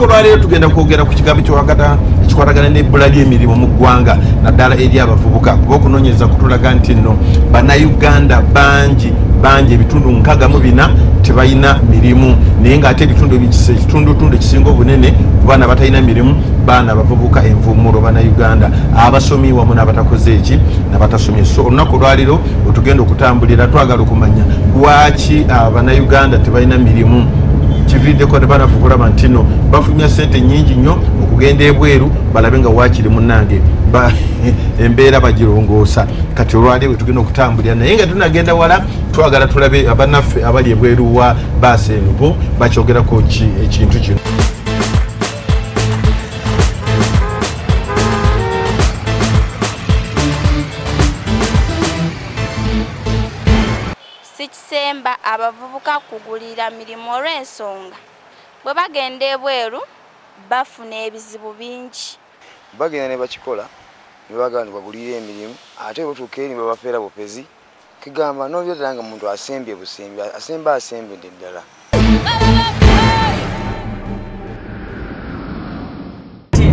olunaku olwaleero tugenda kwogera ku kigambo kyowagata ekikwatagana n'ebbula ly'emirimu mu ggwanga naddala eri abavubuka kuba okunoonyereza kutulaga nti nno bannayuganda bangi bangi ebitundu nkaga mu bina tebalina mirimu. Naye ngaate ebitundu ekitundutundu ekisinga obunene ku baana batalina mirimu baana bavubuka envumulo bannayuganda. Abasomi wamu n'abatakoze eki? Nabatasomye. So olunaku olwaliro wetugenda okutambulira twagala okumanya lwaki abannayuganda tebalina mirimu kividdeko ne banafu okulaba nti no bafulumya sente nyingi nnyo okugenda ebweru balabe nga wakiri munange embeera bagirongoosa kati olwaliro wetugenda okutambulira naye nga tunagenda wala twagala tulabe abannaffe abali ebweru wa baasa eno bo bakyogerako ekintu kino sikisemba abavubuka kugulira mirimu olw'ensonga. Bwe bagenda ebweru bafuna ebizibu bingi. Bagenda ne bakikola ne bagamba nti bagulire emirimu ate batuuka eri babafeera bupezi kigamba nobyotera nga muntu asembye busembi asemba asembedde ddala.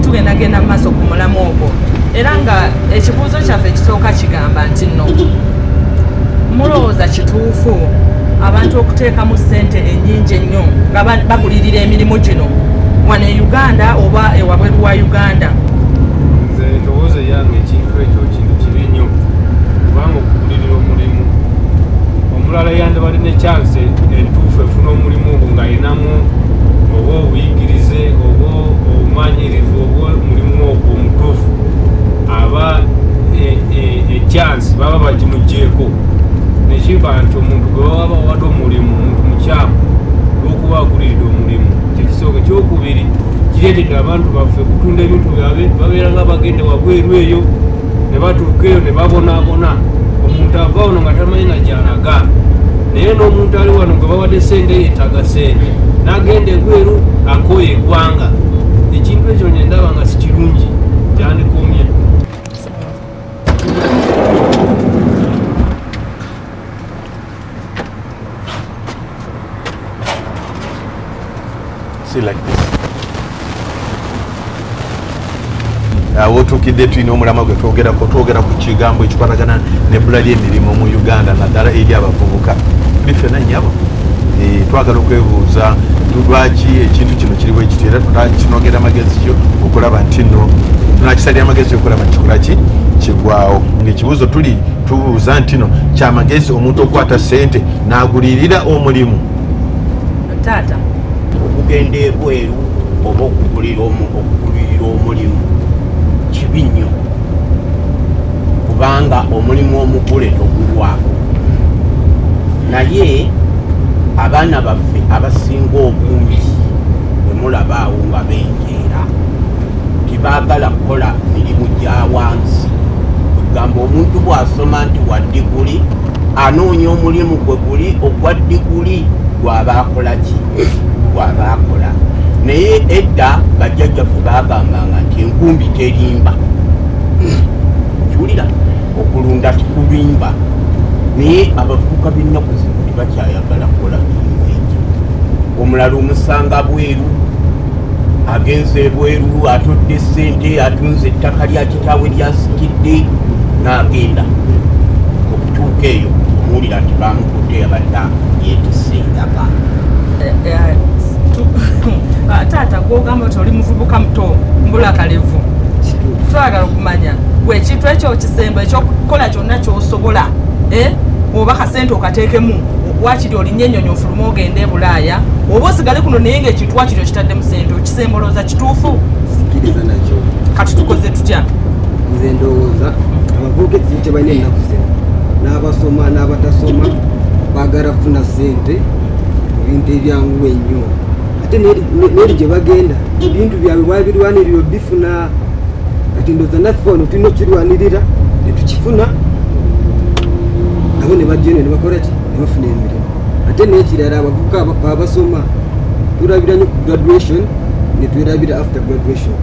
Tugendagenda mu maaso ku mulamu ogwo. Era nga ekibuuzo kyaffe ekisooka kigamba nti nno mulowooza kituufu abantu okuteekamu ssente ennyingi ennyo nga bagulirira emirimu gino. Wano e uganda oba ewabweru wa uganda? Nze ndowooza yange ekintu ekyo kintu kibi nnyo kubanga okugulirira omulimu. Omulala yandibali ne chance entuufu efuna omulimu ogwo ng'alinamu oba obuyigirize oba obumanyirivu oba omulimu ogwo omutuufu. Aba echance baba bagimugjeeko nekiba nti omuntu gwe baba bawadde omulimu omuntu mukyamu olwokuba agulirira omulimu kyekisooka ekyokubiri kireetedde abantu baffe kutunda ebintu byabwe babeera nga bagende wabweru eyo ne batuuka eyo ne babonaabona. Omuntu ava wano nga tamanyi na gyalaga naye n'omuntu ali wano gwe bawadde sente yetaga sente n'agenda ebweru akooya eggwanga ekintu ekyo nyendaba nga si kirungi kyandikumye see like this otuukidde tulina omulamwa gwe twogerako twogera ku kigambo ekikwatagana nebbula ly'emirimu mu uganda naddala eri abavubuka. Tuli ffena nyabo twagala okwebuuza lwaki ekintu kino kiriwo ekityo era tunakinogera amagezi kyo okulaba nti no tunakisalira amagezi okulaba nti kikolaki kigwawo? Ngaekibuuzo tuli tubuuza nti no kyamagezi omuntu okukwata sente n'agulirira omulimu. Taata. Okugenda ebweru oba okugulira omulimu kibi nnyo kubanga omulimu omugule togulwako naye abaana baffe abasinga obungi bwemulabaawo nga benjeera tibaagala kukola mirimu gya wansi. Kugamba omuntu bw'asoma nti wa diguli anoonya omulimu gwe guli ogwa diguli gwaba akola ki? Gwaba akola naye edda bajjajjaffe bagambanga nti enkumbi terimba. Kiwulira okulunda tikulimba naye abavubuka b'ennaku zino tebakyayagala kukola mirimu egyo. Omulala omusanga bweru agenze ebweru atodde sente atunze ettaka lya kitaawe lyasikidde n'agenda. Okutuuka eyo omuwulira nti bamukutte yabadde yetisengaka taata gwogamba nti oli muvubuka muto mbulakalevu twagala okumanya. Gwe ekintu ekyo kisembo ekyokukola kyonna kyosobola oba kasente okateekemu wakiri olinnya ennyonyi ofuluma ogenda ebulaaya oba osigale kuno naye ngaekintu wakiri okitadde mu sente okisembolooza kituufu? Sikiriza nakyo. Kati tukoze tutya? Nze ndowooza abavubuka ekizibu tebalina ennaku zino. N'abasoma n'abatasoma baagala kufuna sente ebintu ebyangu ennyo ate neri gye bagenda. Ebintu byabwe babirwanirira bifuna kati ndowooza naffe wano tulina okirwanirira netukifuna nabo ne bajjaeno ne bakola ki? Ne bafuna emirimu. Ate nekirala abavubuka baba basoma tulabira nyo ku graduation netwerabira after graduation.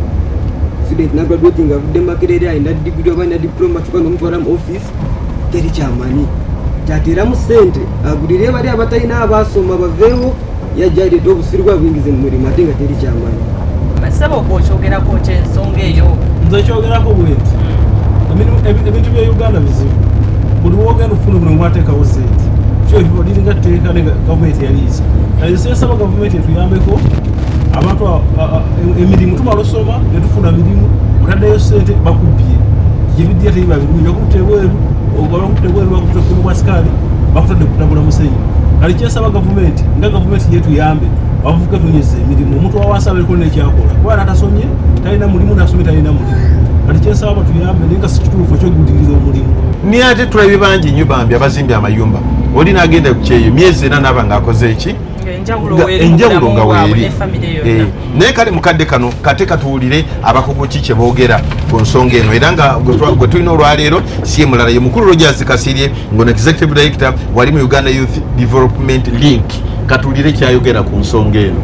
Student nagraduating avudde makerere alina digiri oba alina diploma kyuka nomutwala mu office teri kyamanyi kyateramu sente agulire bali abatalina abasoma baveewo yajja aleta obusiru bwa buyingize mu mulimu ate nga teri kyamanyi masaba okwokyogeraku kyensonga eyo? Nze kyogerako Emirimu- ebi- ebintu bya uganda bizibu. Buli wogenda okufuna omulimu wateekawo sente. Kyo liringa tteeka ne gavumenti yaliisa sesaba gavumenti etuyambeko abantu a- a- a- emirimu tumala osoma netufuna mirimu otaddeyo sente bakubbye. Gyebidya tebiba birungi bakutta ebweru bakutta ebweru bakutta kumu bwa sikaali bakutadde kutabula musenyu kale kyesaba gavumenti nga gavumenti yetuyambe bavubuke tunyeza emirimu omuntu wawansi abeereko nekyakola kuba natasomye talina mulimu nasomye talina mulimu. Kati kyesaba batuyambe naye nga si kituufu ekyokugudiriza omulimu ni ate tulabye bangi nnyo bambi abazimbye amayumba. Oli nagenda kukyeyo myezi ena naaba ngaakoze eki enjawulo Nga- weeri Eh, naye kale mukadde kano kate katuwulire abakugu ki kye boogera ku nsonga eno. Era nga gwe tulina olwaleero si ye mulala ye mukulu rogers kasirye ngono executive director wali mu uganda youth development link. Katuwulire kyayogera ku nsonga eno.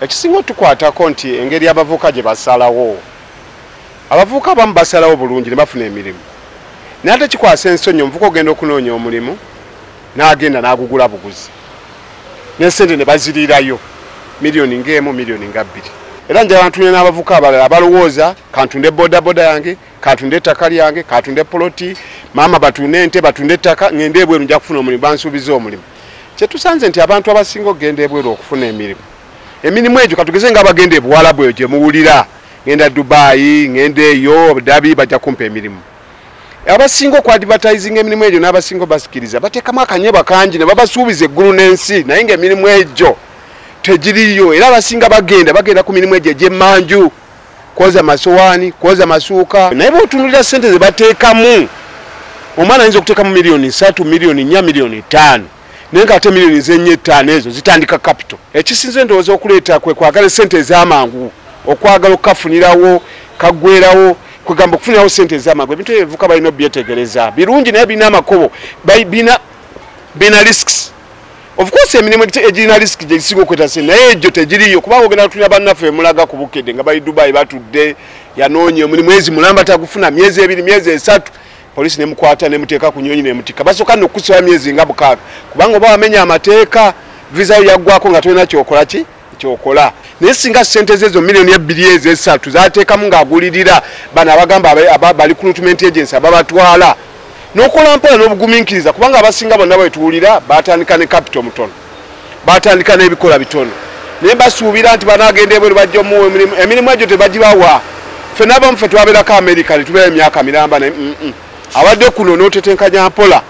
Ekisinga otukwatako nti engeri abavubuka gye basalawo abavubuka abamu basalawo bulungi ne bafuna emirimu. Naye ate kikwasa ensonyi omuvuka ogenda okunoonya omulimu n'agenda n'agugula buguzi. N'esente ne baziriirayo miliyoni ng'emu miliyoni nga bbiri era njala ntunye n'abavubuka abalala abalowooza kantunde bodaboda yange kantunde ettaka lyange kantunde poloti maama batunde ente batunde ettaka ngende ebweru nja kufuna omulimu bansuubiza omulimu. Kyetusanze nti abantu abasinga okugenda ebweru okufuna emirimu emirimu egyo katugeze nga abagenda ebuwalabu eyo gyemuwulira ngenda dubayi ngenda eyo dabi bajja kumpa emirimu. Abasinga okuadvertising emirimu egyo n'abasinga basikiriza bateekamu akanyeba kangi ne babasuubiza eggulu n'ensi naye ngaemirimu egyo tegiriyo era abasinga bagenda bagenda ku mirimu egyo egyemmanju kwoza masowaani kwoza masuuka naye bwotunulira sente ze bateekamu omwana ayinza okuteekamu miliyoni nsatu miliyoni nnya miliyoni ttaano naye nga ate miliyoni zennya ettaano ezo zitandika capital. Ekisinze ndowooza okuleeta kwe kwagala sente ez'amangu okwagala okukafunirawo kaggwerawo kwegamba okufunirawo sente ez'amangu ebintu ebyo ebivuka balina obyetegereza. Birungi naye birina amakobo. Bina risks. Of course emirimu egirina risk gyegisinga okweta sente naye egyo tegiriyo kubanga ogenda kutunira bannaffe bemulaga ku bukedde nga bali dubayi batudde yanoonya omulimu mwezi mulamba tagufuna. Myezi ebiri myezi esatu polisi nemukwata nemuteeka ku nyonyi nemutika basooka nokukusaba myezi nga mukaaga kubanga oba wamenya amateeka visayo yaggwako nga tolina kyokola ki? Kyokola naye singa sente zezo miliyoni ebbiri ezo esatu zateekamu ng'agulirira bano abagamba aba- aba- bali ku recruitment agency ababatwala. N'okola mpola n'obugumiikiriza kubanga abasinga bonna bwetuwulira batandika ne capital mutono. Batandika n'ebikola bitono. Naye basuubira nti banagenda ebweru bajja omuwa emirimu emirimu egyo tebagibawa. Ffe n'abamu ffe twabeerako amerika netubeera emyaka miramba naye mm, mm. abadde kuno n'otetenkanya mpola.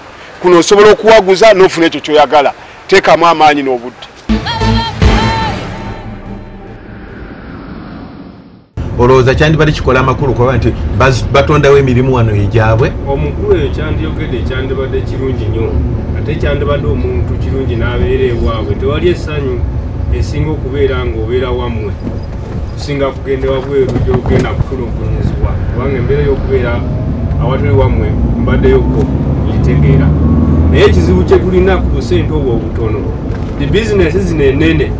Kuno osobola okuwaguza n'ofuna ekyo kyoyagala. Teekamu amaanyi n'obudde olowooza kyandibadde kikola amakulu kuba nti batondawo emirimu wano egyabwe. Omukulu eyo kyandiyogedde kyandibadde kirungi nnyo ate kyandibadde omuntu kirungi n'abeera ewaabwe. Tewali essanyu esinga okubeera ng'obeera wammwe. Kusinga kugenda wabweru gyogenda kutulugunyizibwa kubanga embeera y'okubeera awatali wammwe mbaddeyoko ngitegeera naye ekizibu kye tulina ku busente obwo obutono bizinesi zino enene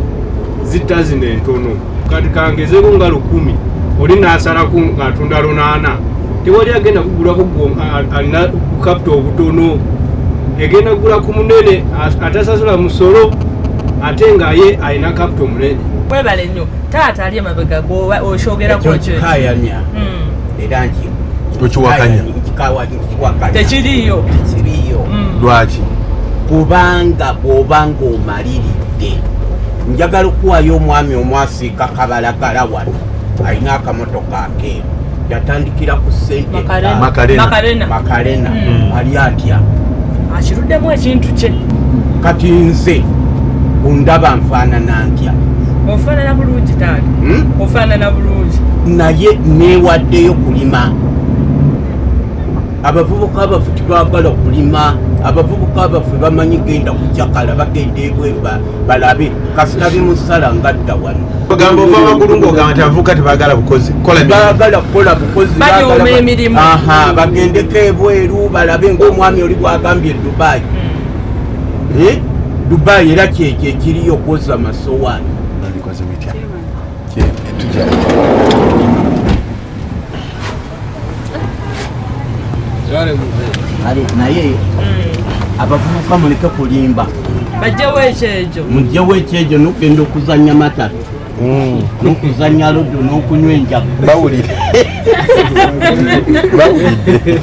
zitta zino entono. Kati kangezeko nga lukumi oli nasalaku ngaatunda lunaana. Tewali agenda kugulako alina kapita obutono. Egenda kugula ku munene atasasula musolo ate nga ye alina kapita omunene. Webale nnyo taata ali emabega okyogerako ekyo kyo kikayanya Mm. era nti Tokiwakanya. kiwakanya. Tekiriyo tekiriyo Mm. lwaki? Kubanga bw'oba ng'omaliridde njagala okuwayo omwami omwasiika kabalagala wano alina akamotoka akeeru yatandikira ku sente makalena Mm. ali atya? Akiruddemu ekintu kye. Kati nze ondaba nfaanana ntya? Ofaanana bulungi taata. Hmm? ofaanana bulungi. Naye neewaddeyo kulima. Abavubuka baffe tibagala kulima abavubuka baffe bamanyi genda kucakala bagenda ebweru ba- balabe. Kasita bimusala ngadda wano. Ogamba ova waggulu ngaogamba nti abavubuka tebagala bukozi baagala kukola bukozi. Aha, bagendeko ebweru balabe ngaomwami oli bwagambye e dubayi Eh? dubayi era kyekyo ekiriyo kwoza masowaani naye abavubuka muleke kulimba. Bajjewo ekyejo mugyewo ekyejo nogenda okuzanya matatu nokuzanya lodo n'okunywa enjagu. Bawulire. Bawulidde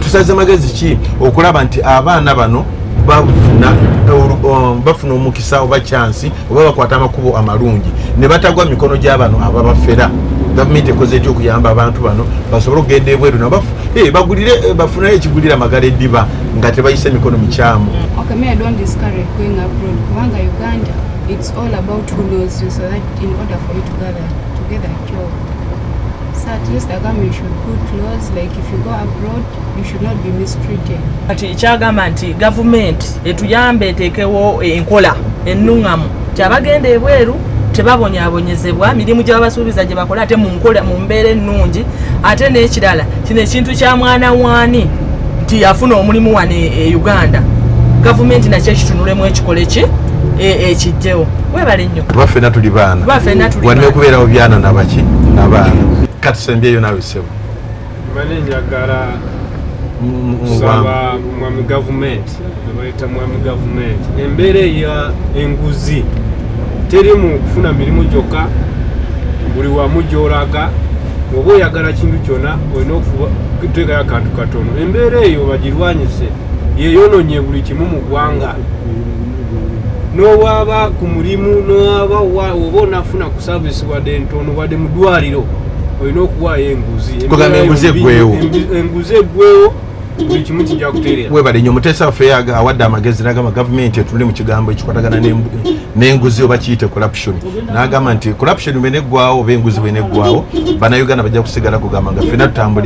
tusaze magezi ki? Okulaba nti abaana bano bafuna um, bafuna omukisa oba kyansi oba bakwata amakubo amalungi. Ne batagwa mikono gy'abano ababafera gavumenti ekoze ety okuyamba abantu bano basobole okugenda ebweru nabo eh, bagulire eh, bafunayo ekigulira amagala eddiba nga tebayise emikono mikyamu Okay, me, I don't discourage going abroad. Kubanga Uganda, it's all about who knows you, so that in order for you to gather to get a job. So at least the government should put laws like if you go abroad, you should not be mistreated. kati kyagamba nti gavumenti etuyambe eteekewo enkola ennuŋŋamu ti abagenda ebweru tebabonyabonyezebwa mirimu gye babasuubiza gye bakola ate mu nkola mu mbeera ennungi ate n'ekirala kino ekintu kya mwana waani nti yafuna omulimu wano e e uganda. Gavumenti nakyo ekitunulemu ekikole ki? E- ekijjewo webale nnyo. Kuba ffenna tuli baana. Kuba ffenna tuli baana. okubeerawo byana nabaki nabaana katusembyeyo nawe sebo mane njagala kusaba mwami gavumenti ebayita mwami gavumenti. Embeera eya enguzi teri mu kufuna mirimu gyokka buli wamu gyolaga oba oyagala kintu kyona olina okuteekayo akantu katono. Embeera eyo bagirwanyise yeyononye buli kimu mu ggwanga. N'owaba ku mulimu n'oba oba onafuna ku saavisi wadde entono wadde mu ddwaliro olina okuwaayo enguzi. Enguzi eggweewo. Embi- enguzi eggweewo buli kimu kijja kuteerera webale nnyo muteesa waffe awadde amagezi nagamba gavumenti etuli mu kigambo ekikwatagana n'enguzi oba kiyite corruption. N'agamba nti corruption bweneggwawo oba enguzi bweneggwawo bannayuganda bajja kusigala kugamba nga ffenna tutambulira